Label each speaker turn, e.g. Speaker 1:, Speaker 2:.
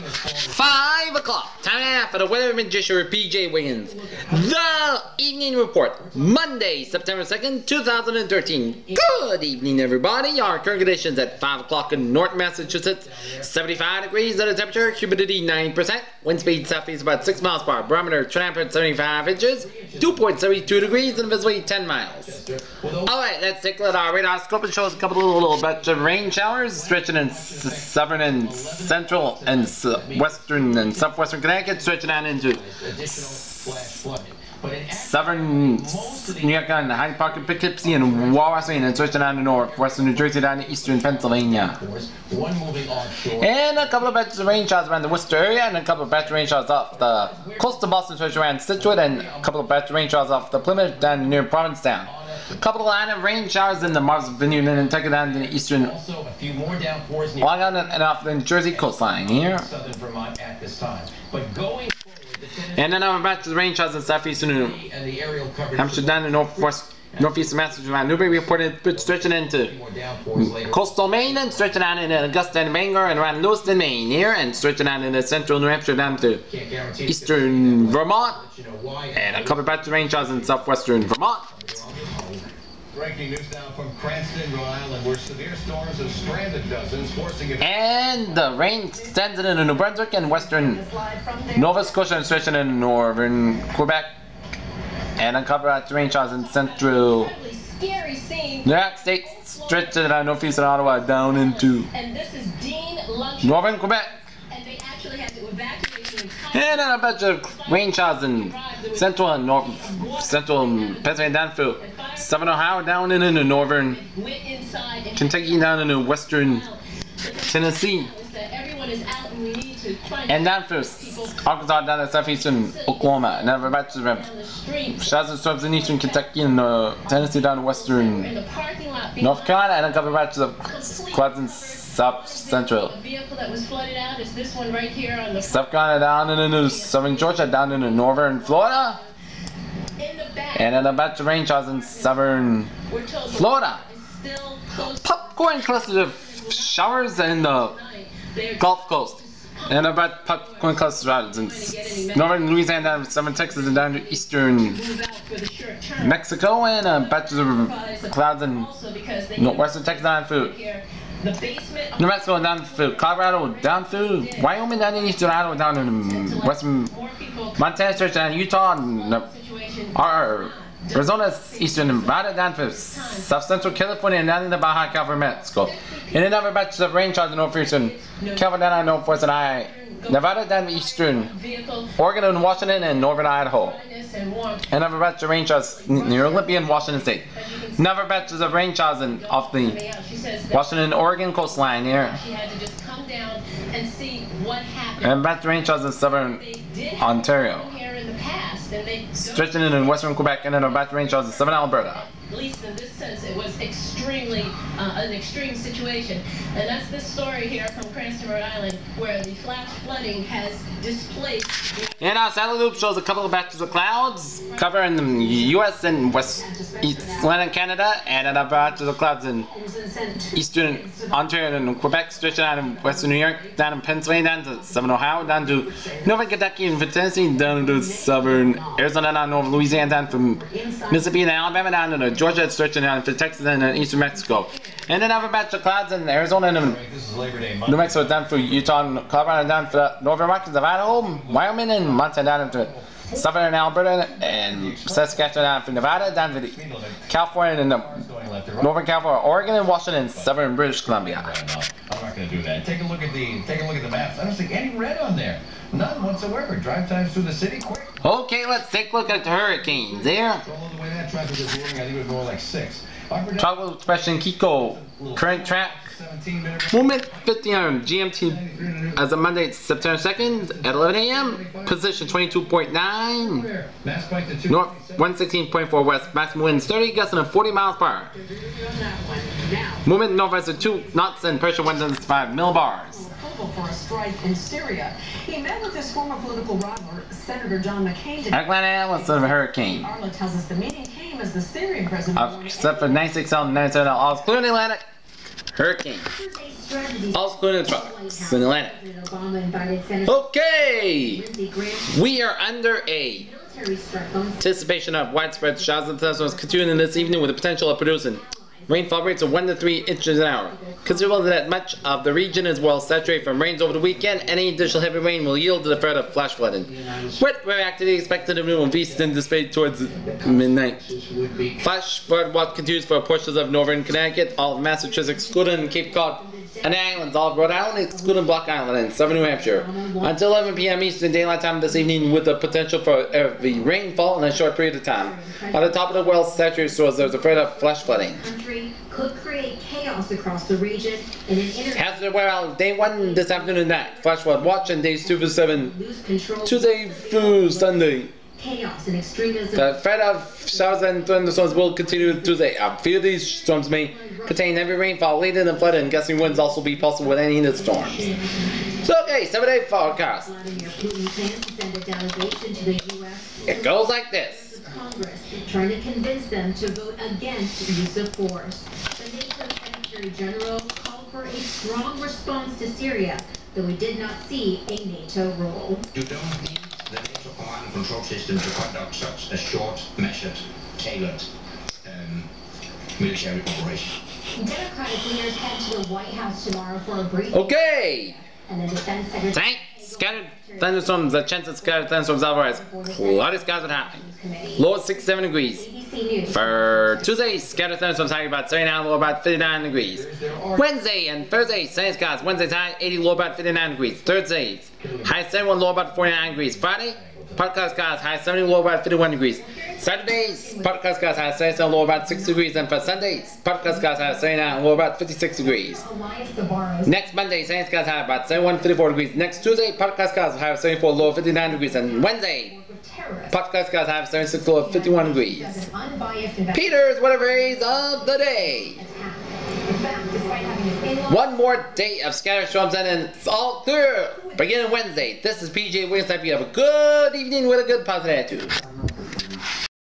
Speaker 1: 5 o'clock, time now for the Weather Magician with PJ Wiggins. The Evening Report, Monday, September 2nd, 2013. Good evening, everybody. Our current conditions at 5 o'clock in North Massachusetts, 75 degrees of the temperature, humidity 9%, wind speed southeast about 6 miles per hour, barometer 75 inches, 2.72 degrees, and visibility 10 miles. Alright, let's take a look at our radar scope. It shows a couple of little batch of rain showers stretching in southern and central and western and southwestern Connecticut, stretching on into southern New York and Hyde Park and Poughkeepsie and Wawash and stretching on to northwestern New Jersey down to eastern Pennsylvania. And a couple of batches of rain showers around the Worcester area and a couple of batch of rain showers off the coast of Boston, stretching around Scituate and a couple of batch of rain showers off the Plymouth down near Provincetown. A couple of line of rain showers in the Martha's Vineyard and down to the eastern
Speaker 2: Also, a few more downpours near
Speaker 1: Long Island and off the Jersey coastline here.
Speaker 2: southern Vermont at this time. But going forward, the
Speaker 1: And then I'm back to the rain showers in southeastern New
Speaker 2: and the aerial coverage
Speaker 1: Hampshire down to northwest northeast Massachusetts. Newbury reported stretching into
Speaker 2: more downpours later.
Speaker 1: coastal Maine and stretching out into Augusta and Bangor and around Lewiston, Maine here and stretching out into central New Hampshire down to eastern Vermont
Speaker 2: Let you know why.
Speaker 1: and a couple of batch of rain showers in southwestern Vermont.
Speaker 3: Breaking news now from Cranston, Rhode Island, where severe storms have stranded dozens, forcing it.
Speaker 1: And the rain extends into New Brunswick and western Nova Scotia and stretching in northern Quebec. And uncover out rain showers in central
Speaker 4: Scary scene.
Speaker 1: New York State, stretching out northeast and Ottawa down into
Speaker 4: And this is Dean Lunch.
Speaker 1: northern Quebec.
Speaker 4: And
Speaker 1: a bunch of rain in central and north, central Pennsylvania down through southern Ohio down into the northern Kentucky down into western Tennessee.
Speaker 4: And
Speaker 1: down through Arkansas down to southeastern Oklahoma. And then bunch of
Speaker 4: on the
Speaker 1: and storms in eastern Kentucky and uh, Tennessee down to western
Speaker 4: the
Speaker 1: North Carolina and then of batches of clouds in south central.
Speaker 4: The the
Speaker 1: South Carolina down into southern Georgia, down into northern Florida,
Speaker 4: the back.
Speaker 1: and then bunch of rain showers in southern
Speaker 4: We're the
Speaker 1: Florida.
Speaker 4: to
Speaker 1: Popcorn clusters of showers in the Gulf Coast. And about popcorn clusters in s- northern Louisiana, down southern Texas, and down to eastern. Mexico, and a bunch of clouds in northwestern Texas, down through. New Mexico, down through Colorado, down through Wyoming, down in eastern Idaho, down in western Montana, Church, and Utah, and uh, our Arizona, eastern Nevada, down to south central California, and down in the Baja California, Mexico. And another batch of rain showers in northeastern California, in northwestern I, Nevada, down eastern Oregon and Washington, and northern Idaho. Another batch of rain showers near Olympia and Washington State. Another batches of rain showers in, off the Washington, Oregon coastline here.
Speaker 4: she had to just come down and see what happened.
Speaker 1: And batch of rain showers in southern
Speaker 4: They did have
Speaker 1: Ontario.
Speaker 4: one here in the past, and they
Speaker 1: stretching in western Quebec, and then a batch of rain showers in southern Alberta.
Speaker 4: At least in this sense, it was extremely uh, an extreme situation, and that's this story here from Cranston, Rhode Island, where the flash flooding has displaced. the
Speaker 1: And our satellite loop shows a couple of batches of clouds covering the U.S. and West Eastern Canada, and another batches of clouds in eastern Ontario and Quebec, stretching out in western New York, down in Pennsylvania, down to southern Ohio, down to northern Kentucky and Tennessee, down to southern Arizona, down north Louisiana, down from Mississippi and Alabama, down to Georgia, stretching out to Texas and eastern Mexico. And another batch of clouds in Arizona and New Mexico down through Utah and Colorado down to northern of Idaho, Wyoming, and Montana down into southern Alberta and Saskatchewan down to Nevada, down to the California and the
Speaker 3: Going left to right.
Speaker 1: northern California, Oregon, and Washington, southern British Columbia.
Speaker 3: I'm not going to do that. Take a look at the take a look at the maps. I don't see any red on there. None whatsoever. Drive times through the city quick.
Speaker 1: Okay, let's take a look at the hurricanes there.
Speaker 3: All the way that traffic is moving. I think it was more like six.
Speaker 1: Tropical depression Kiko, current track,
Speaker 3: 17 minutes.
Speaker 1: Movement 50 on GMT as of Monday, September 2nd at 11 a.m. Position 22.9.
Speaker 3: There. Mass spike to two.
Speaker 1: North 116.4 west, maximum winds 30, gusting of 40 miles per hour. Movement northwest of 2 knots and pressure 105 millibars.
Speaker 5: approval for a strike in Syria. He met with his former political rival, Senator John McCain, today.
Speaker 1: Atlanta Atlas of a hurricane.
Speaker 5: Arla tells us the meeting came as the Syrian president
Speaker 1: except for 96L and 97L, all clear in Atlantic. Hurricane. Also including the tropics in
Speaker 6: Senator
Speaker 1: Okay, we are under a anticipation of widespread showers and thunderstorms continuing this evening with the potential of producing rainfall rates of 1 to 3 inches an hour. Considering that much of the region is well saturated from rains over the weekend, any additional heavy rain will yield to the threat of flash flooding. Wet weather activity expected to move east and dissipate towards midnight. Flash flood watch continues for portions of northern Connecticut, all of Massachusetts excluding Cape Cod, and the islands, all of Rhode Island excluding Block Island and southern New Hampshire. Until 11 p.m. Eastern Daylight Time this evening with the potential for heavy rainfall in a short period of time. On the top of the well saturated soils, there's a threat of flash flooding.
Speaker 6: could create chaos across the region in an inter-
Speaker 1: Hazard out day one this afternoon and night. Flash flood watch on days two through seven. Tuesday through Sunday.
Speaker 6: Chaos and extremism.
Speaker 1: The threat of showers and thunderstorms will continue Tuesday. A few of these storms may contain heavy rainfall, leading to flooding, and gusting winds also be possible with any of the storms. So, okay, seven day forecast.
Speaker 6: gonna send a delegation to the U.S.
Speaker 1: It goes like this.
Speaker 6: Congress, trying to convince them to vote against use of force. The NATO Secretary General called for a strong response to Syria, though he did not see a NATO role.
Speaker 7: You don't need the NATO command and control system to conduct such a short, measured, tailored um, military operation.
Speaker 6: Democratic leaders head to the White House tomorrow for a briefing,
Speaker 1: Okay.
Speaker 6: and the defense secretary
Speaker 1: Thank scattered thunderstorms, the chance of scattered thunderstorms otherwise. Cloudy skies with high.
Speaker 6: committee.
Speaker 1: Low at 67 degrees. For Tuesday, scattered thunderstorms high about 79, low about 59 degrees. Wednesday and Thursday, sunny skies. Wednesday's high 80, low about 59 degrees. Thursday, high 71, low about 49 degrees. Friday, cloud skies, high 70, low about 51 degrees. Saturdays, cloud skies, high 77, low about 6 degrees. And for Sundays, cloud skies, high 79, low about 56 degrees. Next Monday, sunny skies high about 71, 54 degrees. Next Tuesday, cloud skies high 74, low 59 degrees. And Wednesday, cloud skies high 76, low 51 degrees. Peter's whatever phrase of the day. One more day of scattered storms and it's all clear. Beginning Wednesday. This is PJ Wiggins. Hope you have a good evening with a good positive attitude.